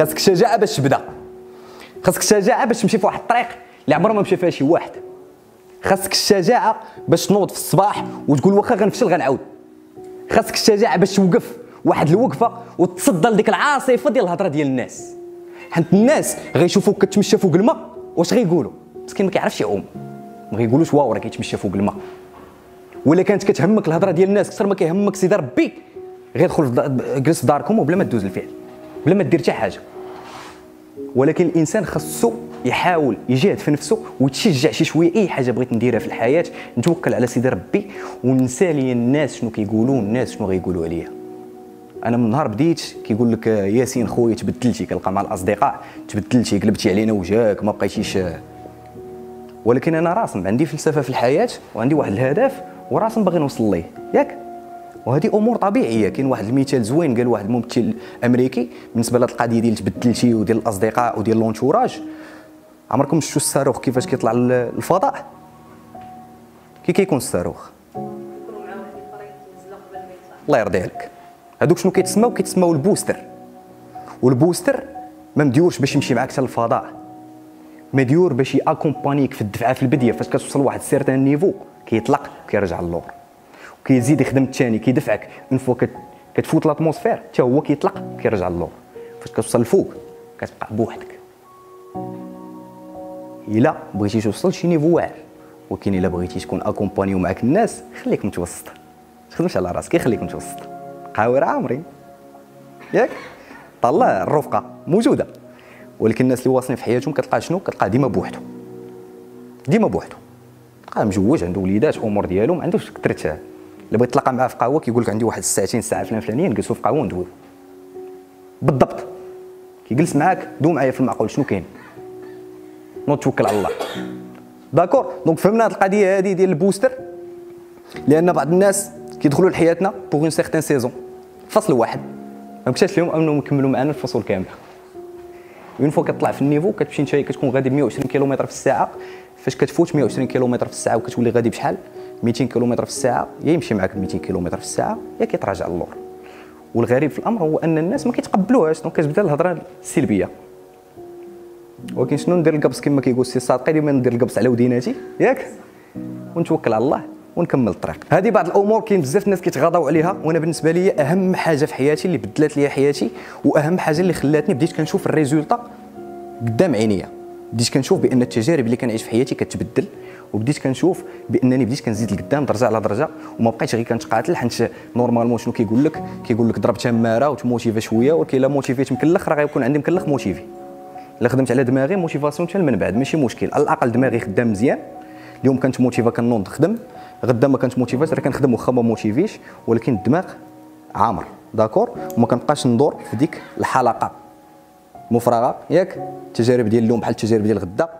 خاصك الشجاعه باش تبدا. خاصك الشجاعه باش تمشي في واحد الطريق اللي عمره ما مشى فيها شي واحد. خاصك الشجاعه باش تنوض في الصباح وتقول واخا غنفشل غنعاود. خاصك الشجاعه باش توقف واحد الوقفة وتصدى لديك العاصفة ديال الهضرة ديال الناس. حيت الناس غيشوفوك كتمشى فوق الماء واش غيقولوا؟ مسكين ما كيعرفش يعوم. ما غيقولوش واو راه كيتمشى فوق الماء. ولا كانت كتهمك الهضرة ديال الناس أكثر ما كيهمك سيدي ربي غير دخل جلس في داركم وبلا ما دوز الفعل. بلا ما دير حتى حاجة. ولكن الإنسان خاصو يحاول يجاهد في نفسه ويتشجع شي شوية. اي حاجة بغيت نديرها في الحياة؟ نتوكل على سيدي ربي ونسى لي الناس شنو كيقولوا الناس شنو غيقولوا عليا. أنا من نهار بديت كيقول لك ياسين خويا تبدلتي كنلقى مع الأصدقاء تبدلتي قلبتي علينا وجهك ما بقيتيش ولكن أنا راسم عندي فلسفة في الحياة وعندي واحد الهدف وراسم باغي نوصل ليه. ياك؟ وهذه أمور طبيعية. كاين واحد المثال زوين قال واحد الممثل أمريكي بالنسبة لهاد القضية ديال تبدلتي وديال الأصدقاء وديال l'entourage عمركم شفتوا الصاروخ كيفاش كيطلع للفضاء كي كيكون الصاروخ. الله يرضي عليك. هذوك شنو كيتسماو؟ كيتسماو ال booster. وال booster ما مديورش باش يمشي معاك حتى للفضاء مديور باش ي accompagni ك في الدفعة في البديه فاش كتوصل لواحد certain niveau كيطلق كيرجع للور. وكيزيد يخدم الثاني كيدفعك. une fois كتفوت l'atmosphère حتى هو كيطلق كيرجع للور. فاش كتوصل الفوق كتبقى بوحدك. إلا بغيتي توصل شي niveau واعر. ولكن إلا بغيتي تكون accompagné معاك الناس خليك متوسط. تخدمش على راسك خليك متوسط. قاور عامرين ياك؟ طلع الرفقة موجودة. ولكن الناس اللي واصلين في حياتهم كتلقى شنو؟ كتلقى ديما بوحدو. ديما بوحدو. تلقاه مجوج عنده وليدات امور ديالو ما عندوش كثرت إلا بغيت تلاقى معاه في قهوه كيقول لك عندي واحد الساعتين الساعة فلان فلانية نجلسوا في قهوه وندويو بالضبط. كيجلس معاك دو معايا في المعقول شنو كاين؟ نوض توكل على الله. d'accord. donc فهمنا هذه القضية هذه ديال ال booster؟ لأن بعض الناس كيدخلوا لحياتنا pour une certaine saison فصل واحد. ما مشاش لهم أنهم يكملوا معنا الفصول كاملة. une fois كتطلع في ال niveau كتمشي نتايا كتكون غادي ب 120 كيلومتر في الساعة. فاش كتفوت 120 كيلومتر في الساعة وكتولي غادي بشحال؟ 200 كيلومتر في الساعة يا يمشي معاك 200 كيلومتر في الساعة يا كيتراجع اللور والغريب في الأمر هو أن الناس ما كيتقبلوهاش donc كتبدا الهضرة السلبيه ولكن شنو ندير القبص كما كيقول السي صادقي ديما ندير القبص على وديناتي. ياك؟ ونتوكل على الله ونكمل الطريق. هذه بعض الأمور كاين بزاف الناس كيتغاضوا عليها وأنا بالنسبة لي أهم حاجة في حياتي اللي بدلات لي حياتي وأهم حاجة اللي خلاتني بديت كنشوف ال résultat قدام عينيا. بديت كنشوف بأن التجارب اللي كنعيش في حياتي كتبدل. وبديت كنشوف بأنني بديت كنزيد لقدام درجة على درجة وما بقيتش غير كنتقاتل حيت normalement شنو كيقول لك؟ كيقول لك ضرب تمارة وت motivé شوية ولكن إلا موتيفيت مكلخ راه غيكون عندي مكلخ motivé. إلا خدمت على دماغي motivation حتى من بعد ماشي مشكل. على الأقل دماغي خدام مزيان. اليوم كنت motivé كنوض نخدم غدا ما كنت motivé ش راه كنخدم واخا ما motivé ش ولكن الدماغ عامر. d'accord؟ وما كنبقاش ندور في ديك الحلقة. مفرغة. ياك؟ التجارب ديال اليوم بحال التجارب ديال غدا.